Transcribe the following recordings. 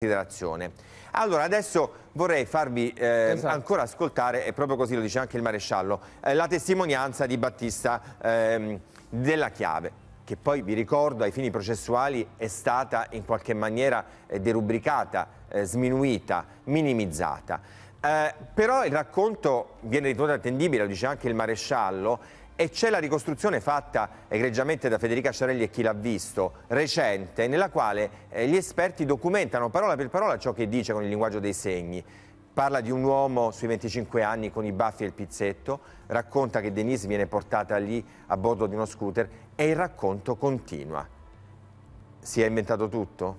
considerazione. Allora, adesso vorrei farvi eh, Esatto. ancora ascoltare, e proprio così lo dice anche il maresciallo, eh, la testimonianza di Battista ehm, della Chiave, che poi vi ricordo ai fini processuali è stata in qualche maniera eh, derubricata, eh, sminuita, minimizzata. Eh, però il racconto viene ritenuto attendibile, lo dice anche il maresciallo, e c'è la ricostruzione fatta egregiamente da Federica Sciarelli e chi l'ha visto, recente, nella quale eh, gli esperti documentano parola per parola ciò che dice con il linguaggio dei segni. Parla di un uomo sui 25 anni con i baffi e il pizzetto, racconta che Denise viene portata lì a bordo di uno scooter e il racconto continua. Si è inventato tutto?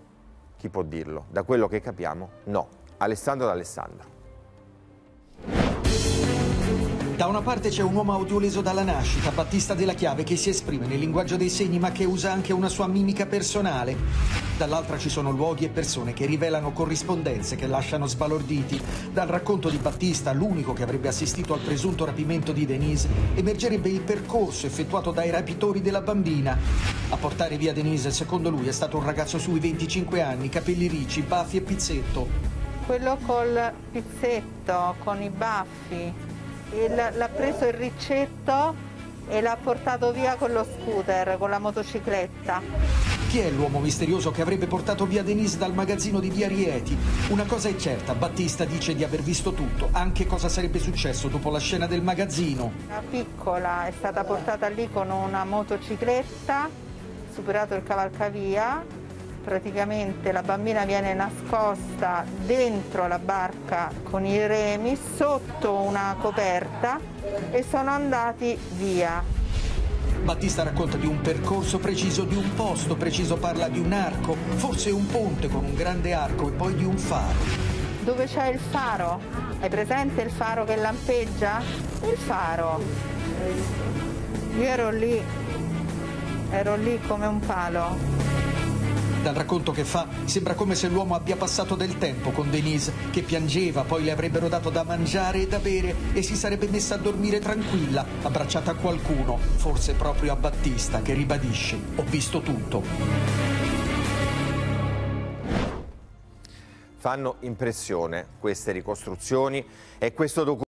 Chi può dirlo? Da quello che capiamo, no. Alessandro d'Alessandro. Da una parte c'è un uomo audioleso dalla nascita, Battista della Chiave, che si esprime nel linguaggio dei segni ma che usa anche una sua mimica personale. Dall'altra ci sono luoghi e persone che rivelano corrispondenze che lasciano sbalorditi. Dal racconto di Battista, l'unico che avrebbe assistito al presunto rapimento di Denise, emergerebbe il percorso effettuato dai rapitori della bambina. A portare via Denise, secondo lui, è stato un ragazzo sui 25 anni, capelli ricci, baffi e pizzetto. Quello col pizzetto, con i baffi, l'ha preso il riccetto e l'ha portato via con lo scooter, con la motocicletta. Chi è l'uomo misterioso che avrebbe portato via Denise dal magazzino di Via Rieti? Una cosa è certa, Battista dice di aver visto tutto, anche cosa sarebbe successo dopo la scena del magazzino. La piccola è stata portata lì con una motocicletta, superato il cavalcavia, praticamente la bambina viene nascosta dentro la barca con i remi, sotto una coperta e sono andati via. Battista racconta di un percorso preciso, di un posto preciso, parla di un arco, forse un ponte con un grande arco e poi di un faro. Dove c'è il faro? Hai presente il faro che lampeggia? Il faro. Io ero lì, ero lì come un palo. Dal racconto che fa sembra come se l'uomo abbia passato del tempo con Denise, che piangeva, poi le avrebbero dato da mangiare e da bere e si sarebbe messa a dormire tranquilla, abbracciata a qualcuno, forse proprio a Battista, che ribadisce, ho visto tutto. Fanno impressione queste ricostruzioni e questo documento.